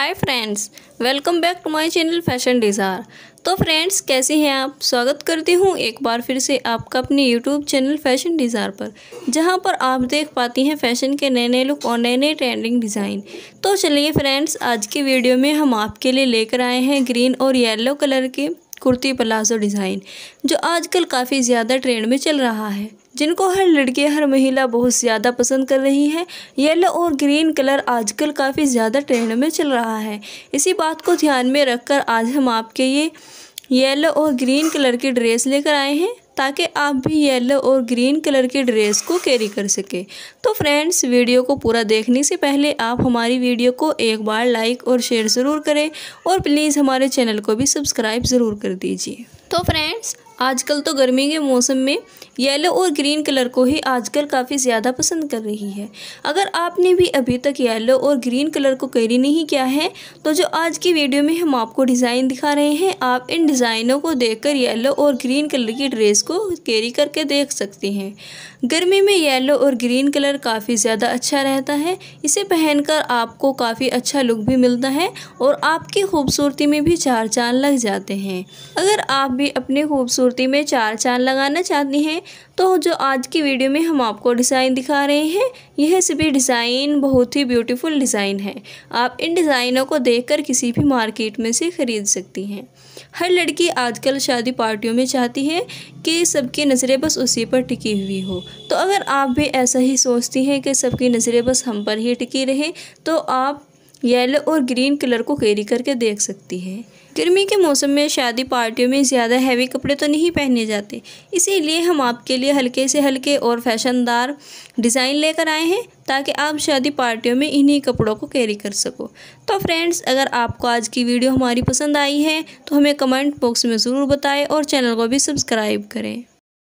Hi friends welcome back to my channel fashion desire तो friends कैसे हैं आप? स्वागत करती हूँ एक बार फिर से आपका अपने यूट्यूब चैनल फ़ैशन डिज़ार पर, जहाँ पर आप देख पाती हैं फ़ैशन के नए नए लुक और नए नए ट्रेंडिंग डिज़ाइन तो चलिए फ्रेंड्स आज की वीडियो में हम आपके लिए लेकर आए हैं ग्रीन और येलो कलर के कुर्ती प्लाजो डिज़ाइन जो आजकल काफ़ी ज़्यादा ट्रेंड में चल रहा है। जिनको हर लड़के, हर महिला बहुत ज़्यादा पसंद कर रही है। येलो और ग्रीन कलर आजकल काफ़ी ज़्यादा ट्रेंड में चल रहा है। इसी बात को ध्यान में रखकर आज हम आपके ये येलो और ग्रीन कलर की ड्रेस लेकर आए हैं, ताकि आप भी येलो और ग्रीन कलर की ड्रेस को कैरी कर सके। तो फ्रेंड्स वीडियो को पूरा देखने से पहले आप हमारी वीडियो को एक बार लाइक और शेयर ज़रूर करें, और प्लीज़ हमारे चैनल को भी सब्सक्राइब ज़रूर कर दीजिए। तो फ्रेंड्स आजकल तो गर्मी के मौसम में येलो और ग्रीन कलर को ही आजकल काफ़ी ज़्यादा पसंद कर रही है। अगर आपने भी अभी तक येलो और ग्रीन कलर को कैरी नहीं किया है तो जो आज की वीडियो में हम आपको डिज़ाइन दिखा रहे हैं, आप इन डिज़ाइनों को देखकर येलो और ग्रीन कलर की ड्रेस को कैरी करके देख सकते हैं। गर्मी में येलो और ग्रीन कलर काफ़ी ज़्यादा अच्छा रहता है, इसे पहनकर आपको काफ़ी अच्छा लुक भी मिलता है और आपकी खूबसूरती में भी चार चाँद लग जाते हैं। अगर आप भी अपने खूबसूरती में चार चाँद लगाना चाहती हैं तो जो आज की वीडियो में हम आपको डिज़ाइन दिखा रहे हैं, यह सभी डिज़ाइन बहुत ही ब्यूटीफुल डिज़ाइन है। आप इन डिज़ाइनों को देखकर किसी भी मार्केट में से ख़रीद सकती हैं। हर लड़की आजकल शादी पार्टियों में चाहती है कि सबकी नज़रें बस उसी पर टिकी हुई हो। तो अगर आप भी ऐसा ही सोचती हैं कि सबकी नज़रें बस हम पर ही टिकी रहे तो आप येलो और ग्रीन कलर को कैरी करके देख सकती हैं। गर्मी के मौसम में शादी पार्टियों में ज़्यादा हैवी कपड़े तो नहीं पहने जाते। इसीलिए हम आपके लिए हल्के से हल्के और फैशनदार डिज़ाइन लेकर आए हैं, ताकि आप शादी पार्टियों में इन्हीं कपड़ों को कैरी कर सको। तो फ्रेंड्स, अगर आपको आज की वीडियो हमारी पसंद आई है तो हमें कमेंट बॉक्स में ज़रूर बताएँ और चैनल को भी सब्सक्राइब करें।